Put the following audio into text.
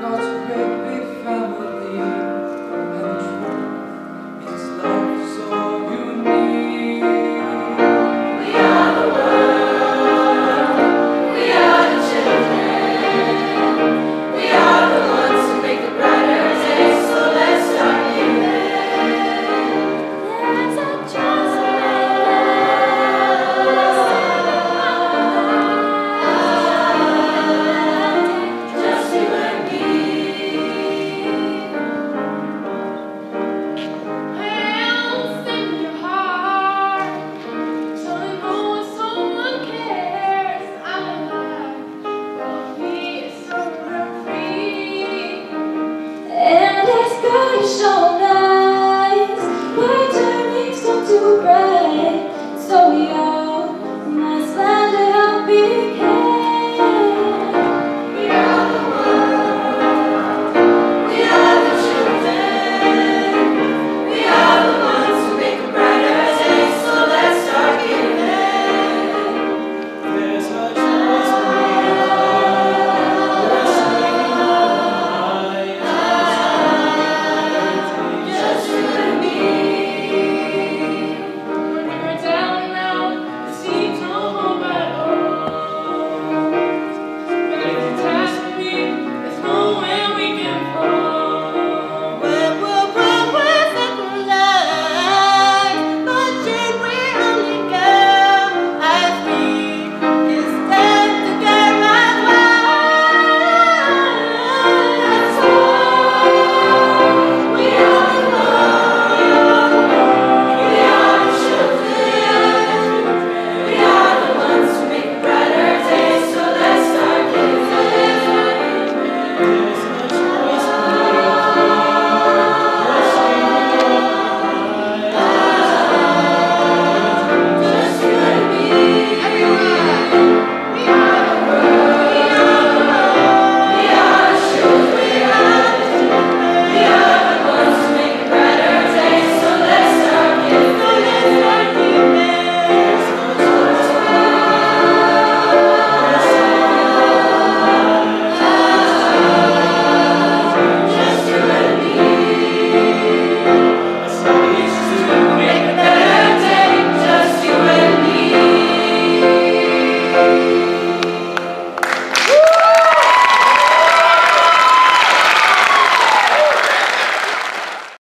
God's show